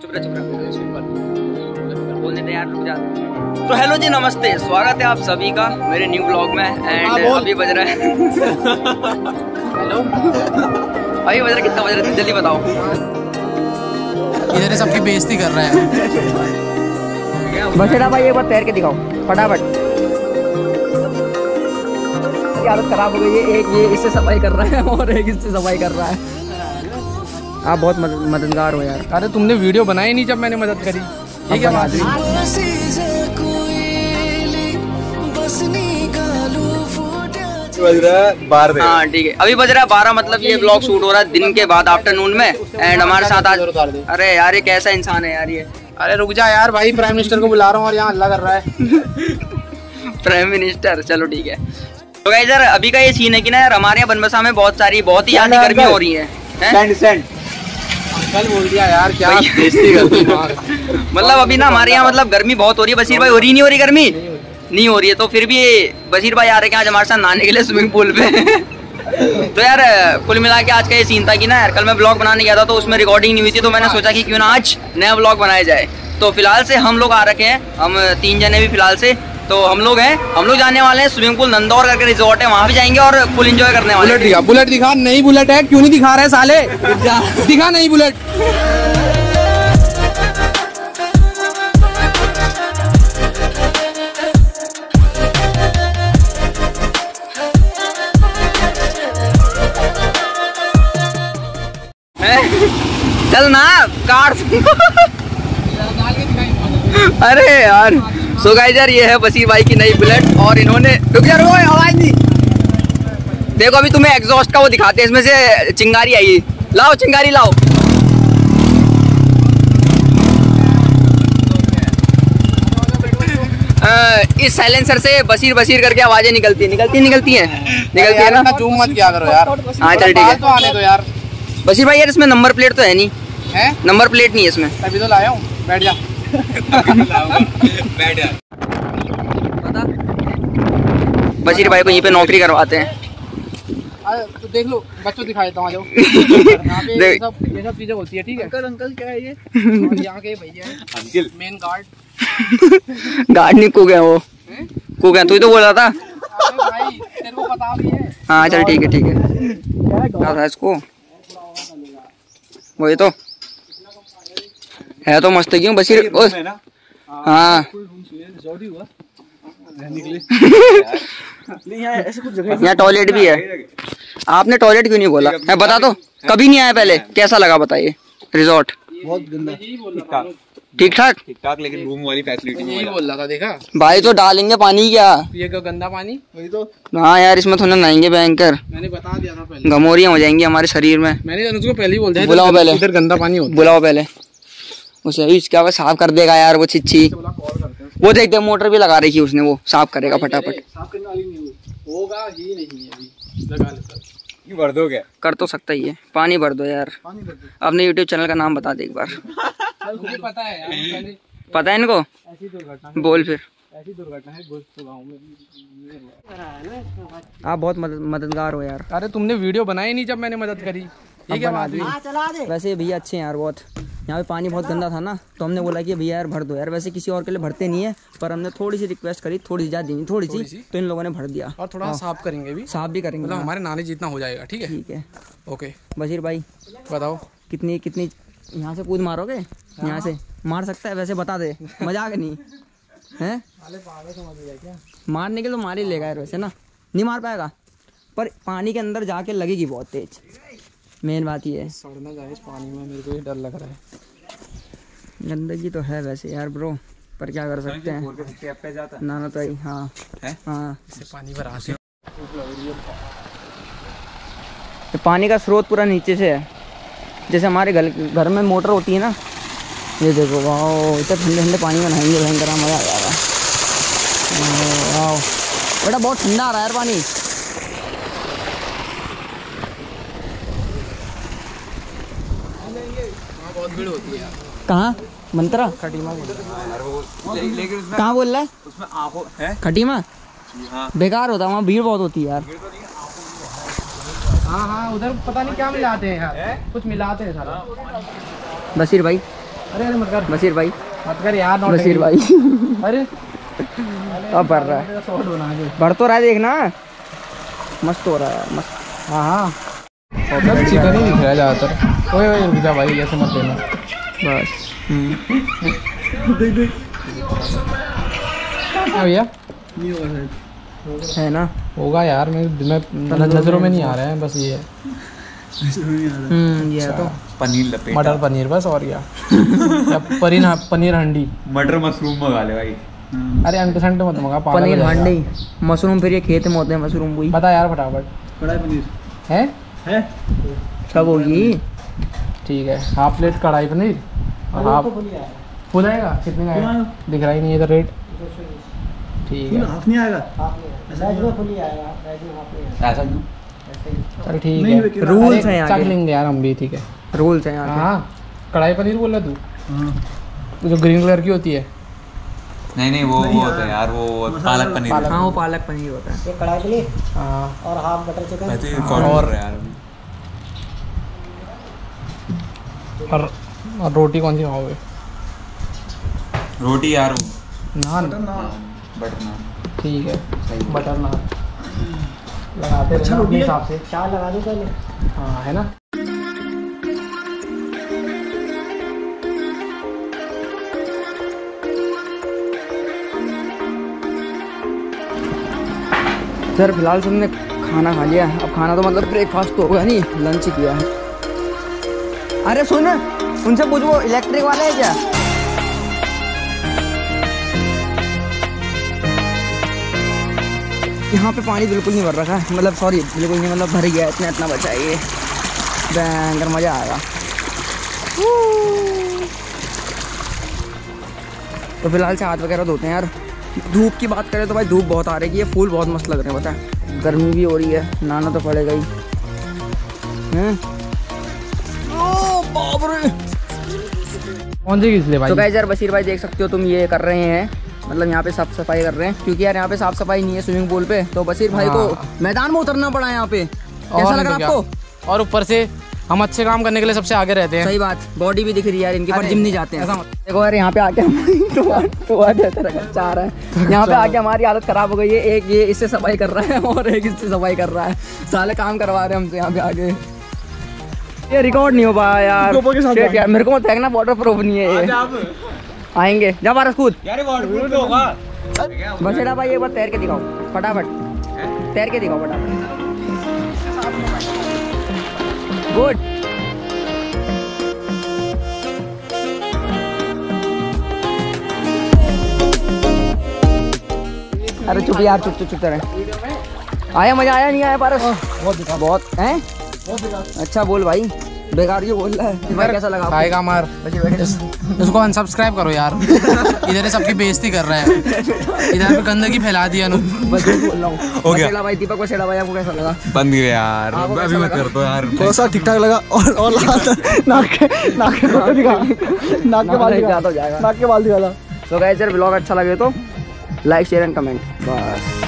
चुप रह चुप रह बोलने दे यार रुक जा। तो हेलो जी नमस्ते स्वागत है आप सभी का मेरे न्यू ब्लॉग में एंड अभी बज रहा है। हेलो। अभी बज रहा है कितना बज रहा है? जल्दी बताओ। इधर सबकी बेइज्जती कर रहा है। बछड़ा भाई एक बार तैर के दिखाओ फटाफट। की हालत खराब हो गई है एक ये इससे सफ़ाई कर रहा है और एक इससे सफ़ाई कर रहा है। आप बहुत मदद, मददगार हो यार। अरे तुमने वीडियो बनाई नहीं जब मैंने मदद करी। ये क्या बात है हाँ ठीक है। अभी बज रहा है बारह मतलब ये ब्लॉग शूट हो रहा है दिन के बाद आफ्टरनून में। एंड हमारे साथ आज अरे यार ये कैसा इंसान है यार ये। अरे रुक जा यार भाई प्राइम मिनिस्टर को बुला रहा हूँ और यहाँ हल्ला कर रहा है। प्राइम मिनिस्टर चलो ठीक है। तो गाइस यार अभी का ये सीन है कि ना यार हमारे यहाँ बनबसा में बहुत सारी बहुत ही ज़्यादा गर्मी हो रही है। हैं? कल बोल दिया यार क्या मतलब अभी ना हमारे यहाँ मतलब गर्मी बहुत हो रही है बशीर भाई हो रही नहीं हो रही गर्मी? नहीं हो रही। है तो फिर भी बशीर भाई आ रहे हैं आज हमारे साथ नहाने के लिए स्विमिंग पूल पे। तो यार कुल मिला के आज का ये सीन था कि ना यार कल मैं ब्लॉग बनाने गया था तो उसमें रिकॉर्डिंग नहीं हुई थी तो मैंने सोचा कि क्यों ना आज नया ब्लॉग बनाया जाए। तो फ़िलहाल से हम लोग आ रखे हैं हम तीन जने भी फ़िलहाल से तो हम लोग हैं हम लोग जाने वाले हैं स्विमिंग पूल नंदौर करके रिजॉर्ट है वहाँ भी जाएँगे और फुल एंजॉय करने वाले बुलेट दिखा बुलेट दिखा नहीं बुलेट है क्यों नहीं दिखा रहे साले? दिखा नहीं बुलेट। चल ना कार अरे यार। सो गाइस यार ये है बसीर भाई की नई बुलेट और इन्होंने रुक आवाज़ नहीं। देखो अभी तुम्हें एग्जॉस्ट का वो दिखाते हैं इसमें से चिंगारी आई। लाओ चिंगारी लाओ। इस साइलेंसर से बसीर बसीर करके आवाज़ें निकलती है निकलती निकलती है। निकलती है ना? जूम मत किया करो यार। हाँ चल ठीक है। तो आने दो यार। बसीर भाई यार इसमें नंबर प्लेट तो है नहीं। हैं? नंबर प्लेट नहीं है इसमें। तभी तो लाया हूँ। बैठ जा। बशीर भाई को यहीं पे नौकरी करवाते हैं। अरे, तो देख लो बच्चों दिखा देता हूँ आ जाओ। यहाँ पे ये। सब ये सब चीज़ें होती है ठीक है? अंकल अंकल क्या है ये? यहाँ के भैया अंकल। मेन गार्ड गार्ड नहीं कूक है वो। कूक है तू ही तो बोल रहा था भाई तेरे को पता भी है। हाँ चल ठीक है ठीक है। क्या था इसको। वही तो। है तो मस्त क्यों? बशीर ओ, हाँ यहाँ टॉयलेट भी है। आपने टॉयलेट क्यों नहीं बोला है बता दो। कभी नहीं आया पहले? कैसा लगा बताइए? रिजॉर्ट बहुत गंदा। ठीक ठाक ठीक? ठाक लेकिन रूम वाली फैसिलिटी यही बोल रहा था देखा? भाई तो डालेंगे पानी क्या? ये क्या गंदा पानी? वही तो। हाँ यार इसमें थोड़ा नहाएँगे भयंकर। मैंने बता दिया था पहले। गमोरियाँ हो जाएँगी हमारे शरीर में। मैंने उसको पहले ही बोल दिया बुलाओ पहले। इधर गंदा पानी बुलाओ पहले। उसे इसका वो साफ़ कर देगा यार वो छिच्छी वो देख दे मोटर भी लगा रही है उसने वो साफ़ करेगा फटाफट। साफ़ करने वाली नहीं होगा ही नहीं अभी। लगा ले भर दो क्या कर तो सकता ही है। पानी भर दो यार। पानी भर दो। अपने यूट्यूब चैनल का नाम बता दे एक बार। पता है यार पता है इनको? ऐसी बोल फिर। ऐसी दुर्घटना है गाँव में आप बहुत मदद, मददगार हो यार। अरे तुमने वीडियो बनाई नहीं जब मैंने मदद करी। ये क्या बात हुई? वैसे भैया अच्छे हैं यार बहुत। यहाँ पे पानी बहुत गंदा था ना तो हमने बोला कि भैया यार भर दो यार। वैसे किसी और के लिए भरते नहीं है पर हमने थोड़ी सी रिक्वेस्ट करी थोड़ी सी ज़्यादा दी नहीं थोड़ी सी तो इन लोगों ने भर दिया। और थोड़ा साफ़ करेंगे भी। साफ़ भी करेंगे मतलब हमारे नानी जितना हो जाएगा ठीक है? ठीक है। ओके बशीर भाई बताओ। कितनी कितनी यहाँ से कूद मारोगे? यहाँ से। मार सकता है वैसे बता दे। मज़ाक नहीं। है? मारने के तो मार ही लेगा यार वैसे ना। नहीं मार पाएगा। पर पानी के अंदर जाके लगेगी बहुत तेज। मेन बात ये है। सड़ना जाए इस पानी में मेरे को ये डर लग रहा है। गंदगी तो है वैसे यार ब्रो पर क्या कर सकते हैं? ना ना तो ही। हाँ? हाँ। पानी ये पानी का स्रोत पूरा नीचे से है। जैसे हमारे घर घर में मोटर होती है ना ये देखो वाह इतना ठंडे ठंडे पानी में नहाएँगे भयंकर मज़ा आ जाएगा वाह बेटा बहुत ठंडा आ रहा है यार पानी। बहुत भीड़ होती है यार कहाँ? मंत्रा? खटीमा रहा है। कहाँ बोल रहा है? उसमें आँखों खटीमा? हाँ बेकार होता है वहाँ भीड़ बहुत होती है यार। हाँ हाँ उधर पता नहीं क्या मिलाते हैं यार। कुछ मिलाते हैं सारा बशीर भाई। अरे अरे मत कर। बशीर भाई। मत कर यार बशीर भाई। अरे। अब बढ़ रहा है। शॉर्ट बना के बढ़ तो रहा है देखना मस्त हो रहा है मस्त। हाँ हाँ। सब चिकन ही। दिख रहा है ज़्यादातर। ओए ओए रुक जा भाई ऐसे मत लेना बस। हम्म। क्या भैया? है। ना? होगा यार मैं मैं नज़रों में नहीं आ रहा है बस ये है। ये तो पनीर लपेटा। मटर पनीर बस और क्या? पनीर पनीर हंडी। मटर मशरूम मंगा ले भाई। अरे अंट संट मत मंगा पनीर। हांडी। मशरूम फिर ये खेत में होते हैं मशरूम वही बता यार फटाफट। कढ़ाई पनीर। है? है? सब होगी। ठीक है हाफ़ प्लेट कढ़ाई पनीर और हाफ़ फुल आएगा कितने का है? दिख रहा ही नहीं है तो रेट ठीक है। हाफ़ नहीं आएगा। ऐसा क्यों? चल ठीक है। अरे, हैं यहाँ चख लेंगे यार हम भी ठीक है। रूल्स हैं के हाँ कढ़ाई पनीर बोल तू? जो ग्रीन कलर की होती है। नहीं नहीं वो वो होता है यार वो पालक पनीर। हाँ वो पालक पनीर होता है। हाँ। मैं तो ये कौन और- बोल रहा है यार। अभी? और, और रोटी कौन सी खाओगे? रोटी यार। नान। बटर नान। ठीक है। बटर नान। लगाते रहना अपने हिसाब से। चार लगा दो पहले। हाँ है ना? सर फ़िलहाल सबने खाना खा लिया अब खाना तो मतलब ब्रेकफास्ट तो होगा नहीं लंच किया है। अरे सुन उनसे पूछ वो इलेक्ट्रिक वाला है क्या? यहाँ पे पानी बिल्कुल नहीं भर रखा है। मतलब सॉरी बिल्कुल नहीं मतलब भर गया इतना इतना बचा ये। बैंगर मज़ा आएगा तो फ़िलहाल से हाथ वगैरह धोते हैं यार। धूप की बात करें तो भाई धूप बहुत आ रही है ये फूल बहुत मस्त लग रहे हैं पता है। गर्मी भी हो रही है नहाना तो पड़ेगा ही। हैं? ओ, बाप रे। कौन सी किस लिए भाई? तो गाइस यार बशीर भाई देख सकते हो तुम ये कर रहे हैं। मतलब यहाँ पे साफ़ सफ़ाई कर रहे हैं। क्योंकि यार यहाँ पे साफ़ सफ़ाई नहीं है स्विमिंग पूल पे। तो बशीर भाई को हाँ। मैदान में उतरना पड़ा यहाँ पे। और कैसा लग रहा तो आपको? और ऊपर से हम अच्छे काम करने के लिए सबसे आगे रहते हैं। सही बात। बॉडी भी दिख रही है यार इनकी पर जिम नहीं जाते हैं। देखो यार यहाँ पे आके चाह रहा है। यहाँ पे आके हमारी हालत खराब हो गई है। एक ये इससे सफ़ाई कर रहा है और एक इससे सफ़ाई कर रहा है। साले काम करवा रहे हैं हमसे यहाँ पे आके ये रिकॉर्ड नहीं हो पाया यार। यार मेरे को मत फेंकना वाटर प्रूफ नहीं है ये। आएँगे। जा बारह कूद यार वाटर होगा। बसेड़ा भाई एक बार तैर के दिखाओ। फटाफट। तैर के दिखाओ फटाफट। गुड अरे चुप यार चुप चुप चुप रहे आया मज़ा आया नहीं आया पारस? बहुत बहुत हैं? अच्छा बोल भाई। बेकार ये बोल रहा है? भाई कैसा लगा? खाएगा मार इस, इसको अनसब्सक्राइब करो यार। इधर सबकी बेइज्जती कर रहा है। इधर पे गंदगी फैला दिया नु। बस बोल रहा हूँ। हो गया। भाई दीपक बसेड़ा भाई आपको कैसा लगा? बंद गए यार। कैसा अभी मत कर दो यार थोड़ा सा ठीक ठाक लगा और और नाक के नाक के दिखा। नाक के बाल दिखा। ज़्यादा हो जाएगा। नाक के बाल दिखा तो गाइस यार ब्लॉग अच्छा लगे तो लाइक शेयर एंड कमेंट बस